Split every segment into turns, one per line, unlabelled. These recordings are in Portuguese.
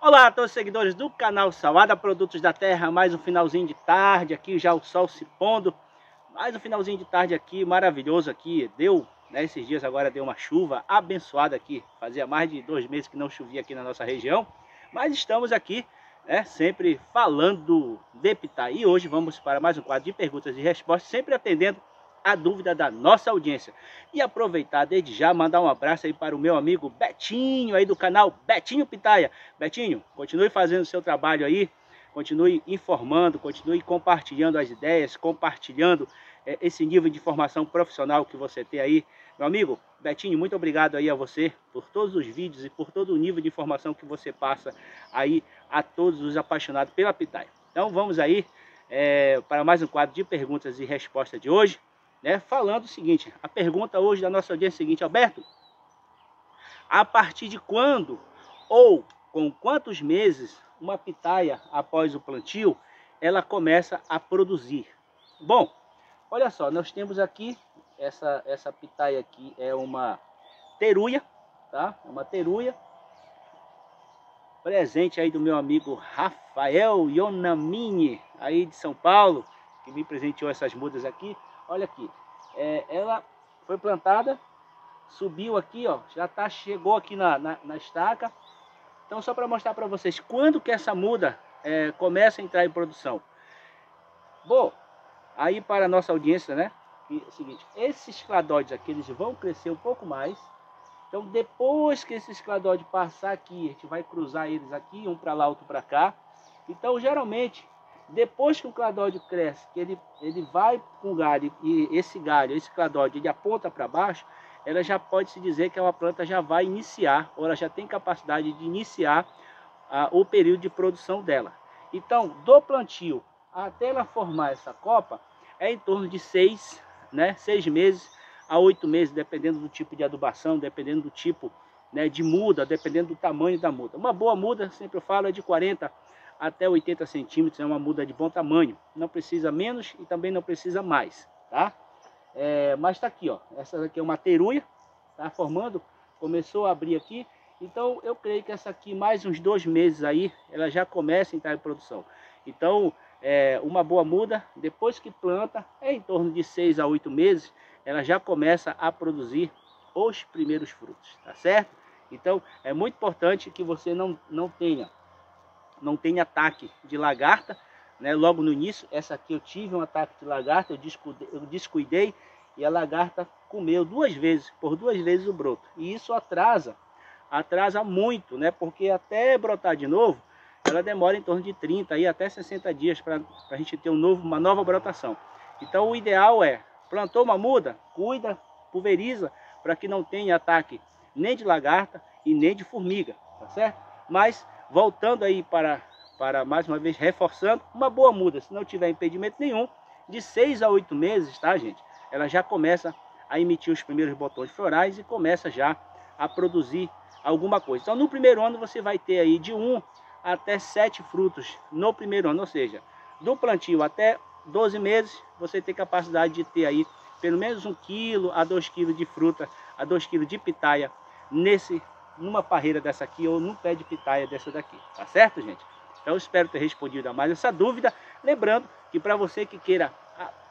Olá a todos os seguidores do canal Salada Produtos da Terra, mais um finalzinho de tarde aqui, já o sol se pondo, mais um finalzinho de tarde aqui, maravilhoso aqui, deu, né, esses dias agora deu uma chuva abençoada aqui, fazia mais de dois meses que não chovia aqui na nossa região, mas estamos aqui, né, sempre falando de Pitaí, e hoje vamos para mais um quadro de perguntas e respostas, sempre atendendo a dúvida da nossa audiência. E aproveitar desde já, mandar um abraço aí para o meu amigo Betinho aí do canal Betinho Pitaia. Betinho, continue fazendo o seu trabalho aí, continue informando, continue compartilhando as ideias, compartilhando é, esse nível de formação profissional que você tem aí. Meu amigo, Betinho, muito obrigado aí a você por todos os vídeos e por todo o nível de informação que você passa aí a todos os apaixonados pela pitaia. Então vamos aí é, para mais um quadro de perguntas e respostas de hoje né, falando o seguinte, a pergunta hoje da nossa audiência é a seguinte, Alberto, a partir de quando ou com quantos meses uma pitaia após o plantio, ela começa a produzir? Bom, olha só, nós temos aqui, essa, essa pitaia aqui é uma teruia, tá? É uma teruia, presente aí do meu amigo Rafael Yonamini, aí de São Paulo, que me presenteou essas mudas aqui. Olha aqui, é, ela foi plantada, subiu aqui, ó, já tá, chegou aqui na, na, na estaca. Então só para mostrar para vocês quando que essa muda é, começa a entrar em produção. Bom, aí para a nossa audiência, né? é o seguinte, esses cladóides aqui, eles vão crescer um pouco mais. Então depois que esses cladóides passar aqui, a gente vai cruzar eles aqui, um para lá, outro para cá. Então geralmente depois que o cladóide cresce, que ele, ele vai com o galho e esse galho, esse cladóide, ele aponta para baixo, ela já pode se dizer que uma planta já vai iniciar, ou ela já tem capacidade de iniciar ah, o período de produção dela. Então, do plantio até ela formar essa copa, é em torno de seis, né, seis meses a oito meses, dependendo do tipo de adubação, dependendo do tipo né, de muda, dependendo do tamanho da muda. Uma boa muda, sempre eu falo, é de 40 até 80 centímetros, é uma muda de bom tamanho. Não precisa menos e também não precisa mais, tá? É, mas está aqui, ó. Essa aqui é uma teruia, tá formando, começou a abrir aqui. Então eu creio que essa aqui, mais uns dois meses aí, ela já começa a entrar em produção. Então, é, uma boa muda, depois que planta, é em torno de seis a oito meses, ela já começa a produzir os primeiros frutos, tá certo? Então, é muito importante que você não, não tenha não tem ataque de lagarta. Né? Logo no início, essa aqui eu tive um ataque de lagarta, eu descuidei, eu descuidei e a lagarta comeu duas vezes, por duas vezes o broto. E isso atrasa, atrasa muito, né? Porque até brotar de novo, ela demora em torno de 30 e até 60 dias para a gente ter um novo, uma nova brotação. Então o ideal é, plantou uma muda, cuida, pulveriza, para que não tenha ataque nem de lagarta e nem de formiga, tá certo? Mas voltando aí para, para mais uma vez reforçando, uma boa muda, se não tiver impedimento nenhum, de 6 a 8 meses, tá gente? Ela já começa a emitir os primeiros botões florais e começa já a produzir alguma coisa. Então no primeiro ano você vai ter aí de 1 até 7 frutos no primeiro ano, ou seja, do plantio até 12 meses você tem capacidade de ter aí pelo menos 1 kg a 2 kg de fruta, a 2 kg de pitaia nesse numa parreira dessa aqui ou num pé de pitaia dessa daqui, tá certo, gente? Então espero ter respondido a mais essa dúvida. Lembrando que para você que queira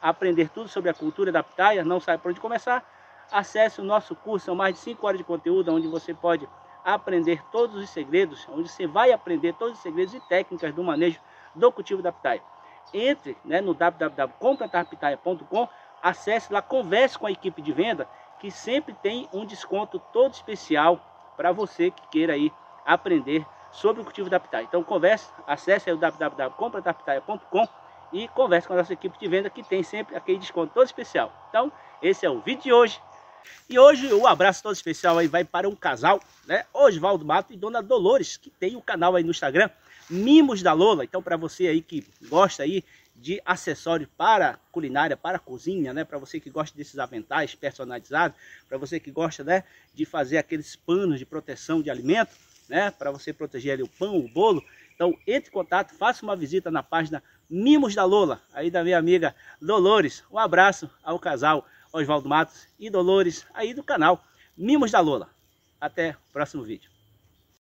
aprender tudo sobre a cultura da pitaia, não sabe por onde começar, acesse o nosso curso, são mais de 5 horas de conteúdo, onde você pode aprender todos os segredos, onde você vai aprender todos os segredos e técnicas do manejo do cultivo da pitaia. Entre né, no www.completarpitaia.com, acesse lá, converse com a equipe de venda, que sempre tem um desconto todo especial para você que queira aí aprender sobre o cultivo da pitaia. Então converse, acesse o www.completapitaia.com e converse com a nossa equipe de venda que tem sempre aquele desconto todo especial. Então, esse é o vídeo de hoje. E hoje o um abraço todo especial aí vai para um casal, né? Osvaldo Mato e Dona Dolores, que tem o um canal aí no Instagram, Mimos da Lola. Então, para você aí que gosta aí de acessórios para culinária, para cozinha, né? Para você que gosta desses aventais personalizados, para você que gosta, né, de fazer aqueles panos de proteção de alimento, né, para você proteger ali o pão, o bolo. Então, entre em contato, faça uma visita na página Mimos da Lola, aí da minha amiga Dolores. Um abraço ao casal Oswaldo Matos e Dolores aí do canal Mimos da Lola. Até o próximo vídeo.